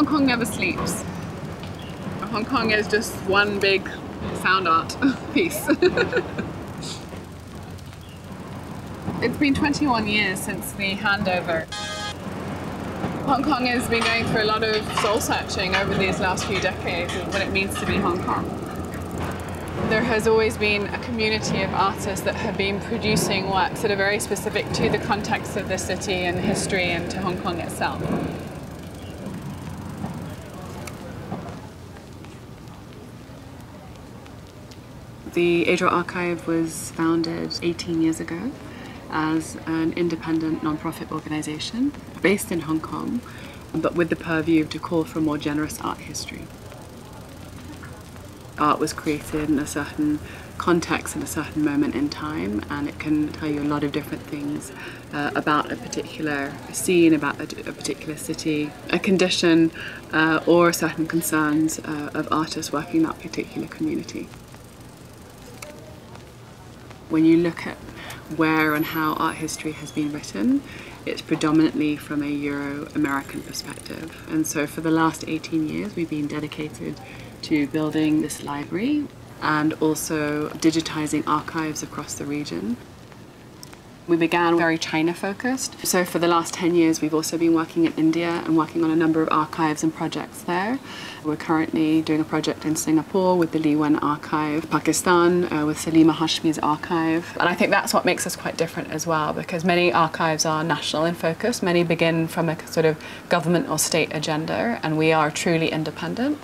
Hong Kong never sleeps. Hong Kong is just one big sound art piece. it's been 21 years since the handover. Hong Kong has been going through a lot of soul searching over these last few decades of what it means to be Hong Kong. There has always been a community of artists that have been producing works that are very specific to the context of the city and history and to Hong Kong itself. The Adro Archive was founded 18 years ago as an independent non-profit organisation based in Hong Kong, but with the purview to call for a more generous art history. Art was created in a certain context in a certain moment in time and it can tell you a lot of different things uh, about a particular scene, about a, a particular city, a condition uh, or certain concerns uh, of artists working in that particular community when you look at where and how art history has been written, it's predominantly from a Euro-American perspective. And so for the last 18 years, we've been dedicated to building this library and also digitizing archives across the region. We began very China focused. So for the last 10 years, we've also been working in India and working on a number of archives and projects there. We're currently doing a project in Singapore with the Lee Wen Archive, Pakistan uh, with Salima Hashmi's archive. And I think that's what makes us quite different as well because many archives are national in focus. Many begin from a sort of government or state agenda and we are truly independent.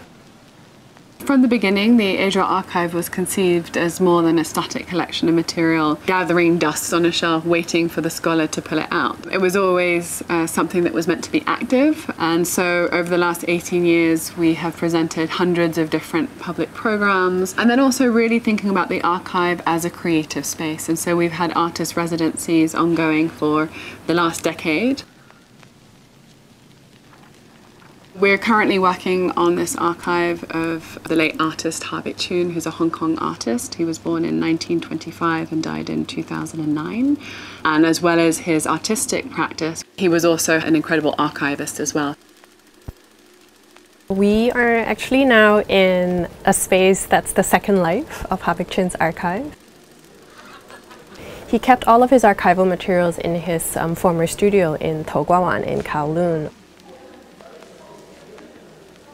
From the beginning, the Asia Archive was conceived as more than a static collection of material, gathering dust on a shelf, waiting for the scholar to pull it out. It was always uh, something that was meant to be active, and so over the last 18 years, we have presented hundreds of different public programs, and then also really thinking about the archive as a creative space. And so we've had artist residencies ongoing for the last decade. We're currently working on this archive of the late artist Ha Bik Chuen, who's a Hong Kong artist. He was born in 1925 and died in 2009. And as well as his artistic practice, he was also an incredible archivist as well. We are actually now in a space that's the second life of Ha Bik Chuen's archive. He kept all of his archival materials in his um, former studio in To Kwa Wan in Kowloon.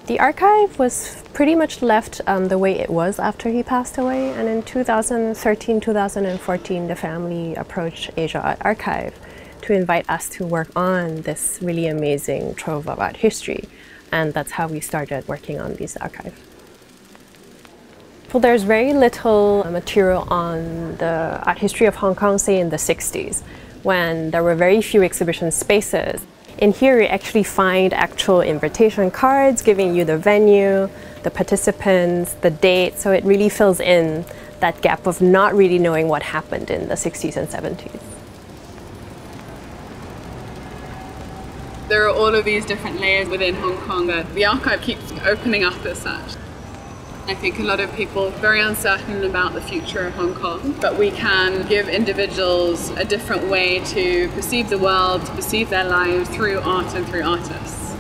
The archive was pretty much left um, the way it was after he passed away, and in 2013 2014, the family approached Asia Art Archive to invite us to work on this really amazing trove of art history, and that's how we started working on this archive. Well, there's very little material on the art history of Hong Kong, say in the 60s, when there were very few exhibition spaces. In here, you actually find actual invitation cards giving you the venue, the participants, the date, so it really fills in that gap of not really knowing what happened in the 60s and 70s. There are all of these different layers within Hong Kong that the archive keeps opening up as such. I think a lot of people are very uncertain about the future of Hong Kong, but we can give individuals a different way to perceive the world, to perceive their lives through art and through artists.